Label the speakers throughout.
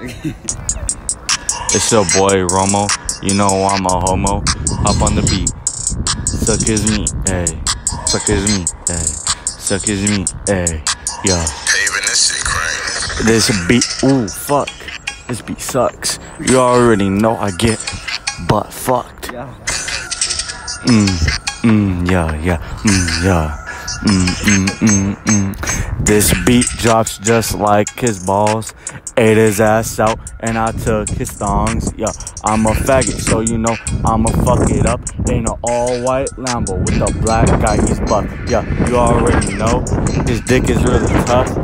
Speaker 1: it's your boy Romo. You know I'm a homo. Hop on the beat. Suck his meat, ayy. Suck his meat, ayy. Suck his meat, ayy. Yeah.
Speaker 2: Paving this shit crazy.
Speaker 1: This beat, ooh, fuck. This beat sucks. You already know I get butt fucked.
Speaker 3: Yeah.
Speaker 1: Mm, mm, yeah, yeah, mm, yeah. Mm, mm, mm, mm. This beat drops just like his balls. Ate his ass out and I took his thongs. Yeah, I'm a faggot, so you know I'ma fuck it up. Ain't an all white Lambo with a black guy, he's buff. Yeah, you already know his dick is really tough.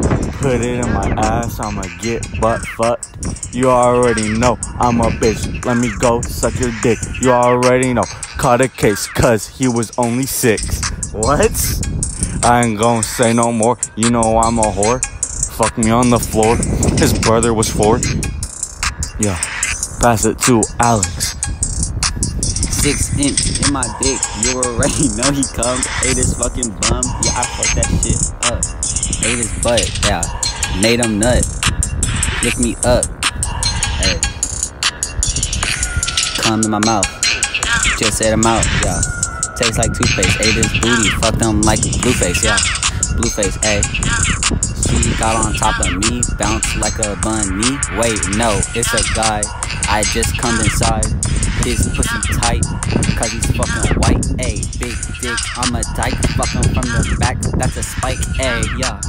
Speaker 1: Put it in my ass, I'ma get butt fucked. You already know I'm a bitch. Let me go suck your dick. You already know. Caught a case, cause he was only six. What? I ain't gonna say no more. You know I'm a whore. Fuck me on the floor. His brother was four. Yeah. Pass it to Alex.
Speaker 3: Six inch in my dick. You already know he come. Ate his fucking bum. Yeah, I fucked that shit up. Ate his butt. Yeah. Made him nut. Lick me up. Hey. Come in my mouth. Just said him out. Yeah. Tastes like toothpaste. Ate his booty. Fucked him like blueface. Yeah. Blueface. Hey. She got on top of me, bounced like a bunny. Wait, no, it's a guy. I just come inside. His pussy tight, cause he's fucking white. Ayy, big dick, I'm a dyke. Fucking from the back, that's a spike. Ayy, yeah.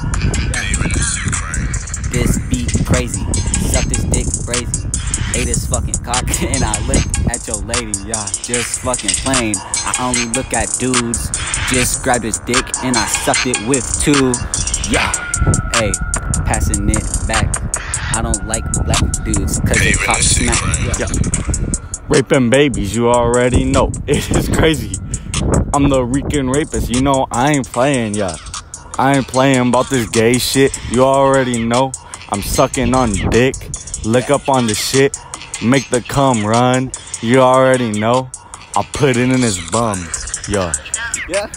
Speaker 2: This
Speaker 3: beat crazy. Suck this dick crazy. Ate his fucking cock and I lick at your lady, yeah. Just fucking plain. I only look at dudes. Just grabbed his dick and I sucked it with two. Yeah. Hey, passing it back. I don't like black dudes cause they
Speaker 2: Paving
Speaker 3: pop
Speaker 2: this shit
Speaker 3: smack. Yeah.
Speaker 1: Raping babies, you already know. It is crazy. I'm the Rican rapist. You know I ain't playing, yeah. I ain't playing about this gay shit. You already know. I'm sucking on dick. Lick up on the shit. Make the cum run. You already know. I put it in his bum. Yeah.
Speaker 3: Yeah.